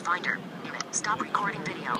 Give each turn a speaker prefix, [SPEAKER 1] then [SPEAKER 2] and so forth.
[SPEAKER 1] Finder. Stop recording video.